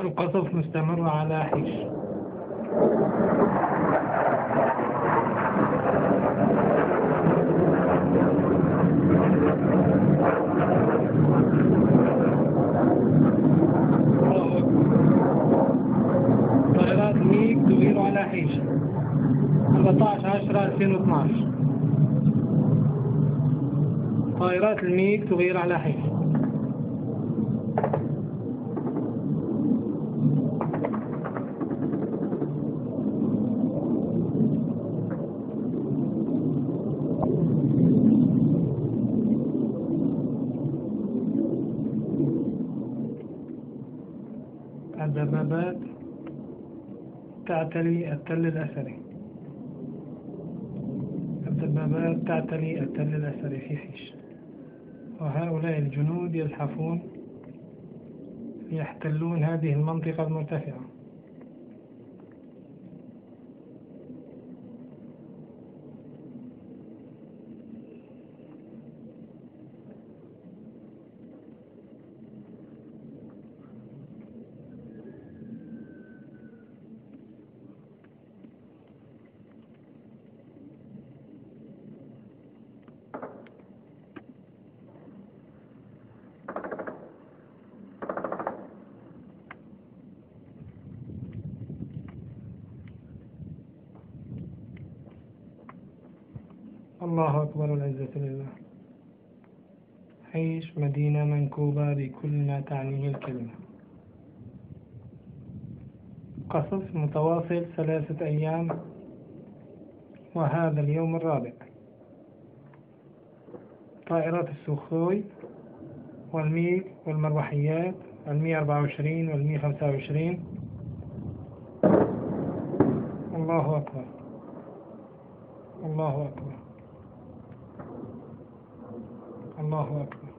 القصف مستمر على حيش. طائرات ميك تغير على حيش. 14 10 2012 طائرات الميك تغير على حيش. الدبابات تعتلي التل الأثري. الدبابات تعتلي التل الأثري في حيش وهؤلاء الجنود يزحفون يحتلون هذه المنطقة المرتفعة. الله أكبر العزة لله. عيش مدينة منكوبة بكل ما تعنيه الكلمة. قصف متواصل ثلاثة أيام وهذا اليوم الرابع. طائرات السخوي والميغ والمروحيات وعشرين والمية خمسة وعشرين. الله أكبر. الله أكبر. الله أكبر.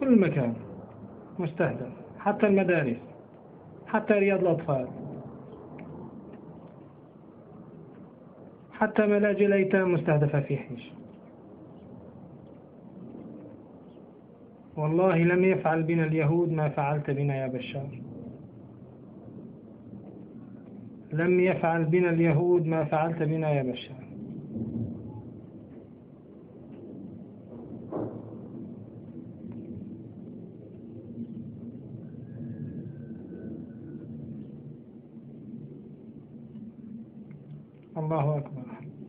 كل مكان مستهدف حتى المدارس حتى رياض الأطفال حتى ملاجئ الأيتام مستهدفة في حيش. والله لم يفعل بنا اليهود ما فعلت بنا يا بشار. لم يفعل بنا اليهود ما فعلت بنا يا بشار. الله أكبر.